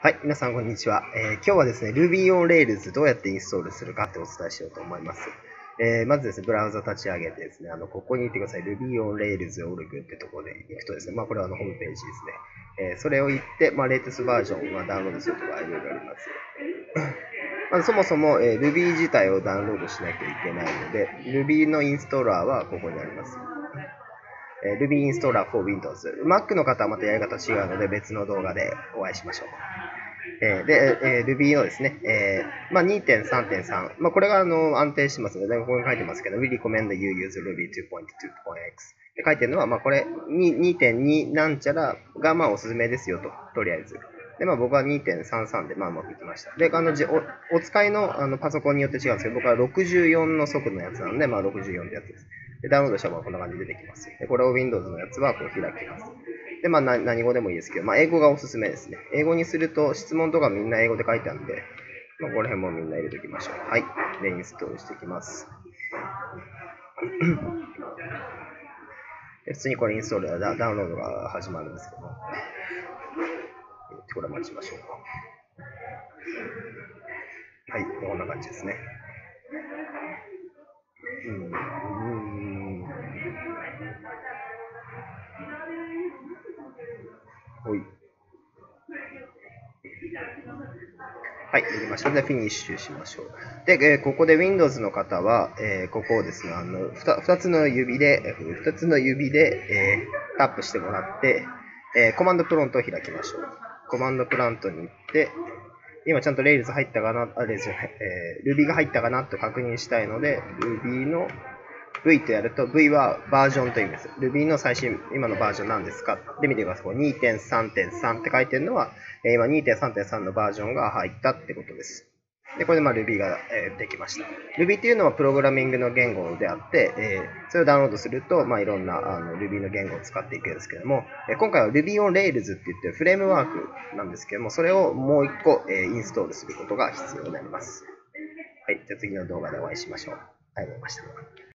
はい、皆さんこんにちは。えー今日はですね、Ruby on Rails どうやってインストールするかってお伝えしようと思います。えーまずですね、ブラウザ立ち上げてですね、あのここに行ってください。Ruby on Rails.org ってところで行くとですね、まあこれはあのホームページですね。えーそれを行って、まあ、レーテスバージョンはダウンロードするとかいろいろあります。まずそもそも、えー Ruby 自体をダウンロードしなきゃいけないので、Ruby のインストーラーはここにあります。えー Ruby Installer for Windows。Mac の方はまたやり方違うので別の動画でお会いしましょう。えーで、えー Ruby のですね、えーまあ、2.3.3、まあ、これがあの安定してますので、ここに書いてますけど、We recommend you use Ruby 2.2.x って書いてるのは、まあ、これ2.2なんちゃらがまあおすすめですよと、とりあえず。で、まあ僕は2.33でまあうまくいきました。で、あのじおお使いのあのパソコンによって違うんですけど、僕は64の速度のやつなので、まあ64ってやつです。で、ダウンロードしたらまあこんな感じで出てきます。で、これを Windows のやつはこう開きます。で、まあ何語でもいいですけど、まあ英語がおすすめですね。英語にすると質問とかみんな英語で書いてあるんで、まあこの辺もみんな入れておきましょう。はい。で、インストールしていきます。普通にこれインストールダダウンロードが始まるんですけど、これ待ちましょうか。はい、こんな感じですね。ほい。はい、できました。で、フィニッシュしましょう。で、えーここで Windows の方は、えーここをですね、あの、ふた2つの指で、えー二つの指で、えータップしてもらって、えコマンドプロントを開きましょう。コマンドプラントに行って、今ちゃんと Rails 入ったかな、あ、Rails じゃない、え Ruby が入ったかなと確認したいので、Ruby の V とやると、V はバージョンと言いう意味です。Ruby の最新、今のバージョン何ですかで見てください。2.3.3って書いてるのは、今2.3.3のバージョンが入ったってことです。で、これでまあ Ruby が、えできました。Ruby っていうのはプログラミングの言語であって、えそれをダウンロードすると、まあいろんなあの Ruby の言語を使っていくんですけども、え今回は Ruby on Rails って言ってフレームワークなんですけども、それをもう一個、えインストールすることが必要になります。はい、じゃあ次の動画でお会いしましょう。ありがとうございました。